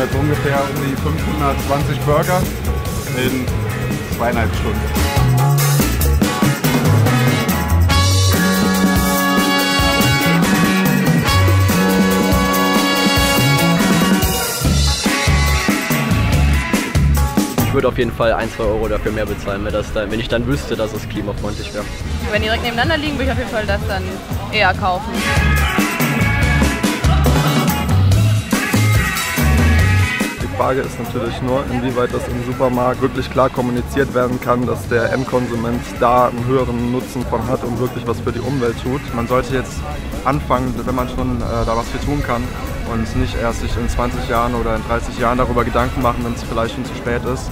also ungefähr um die 520 Burger in zweieinhalb Stunden. Ich würde auf jeden Fall 1, 2 Euro dafür mehr bezahlen, wenn, das dann, wenn ich dann wüsste, dass es klimafreundlich wäre. Wenn die direkt nebeneinander liegen, würde ich auf jeden Fall das dann eher kaufen. Frage ist natürlich nur, inwieweit das im Supermarkt wirklich klar kommuniziert werden kann, dass der Endkonsument da einen höheren Nutzen von hat und wirklich was für die Umwelt tut. Man sollte jetzt anfangen, wenn man schon äh, da was für tun kann und nicht erst sich in 20 Jahren oder in 30 Jahren darüber Gedanken machen, wenn es vielleicht schon zu spät ist.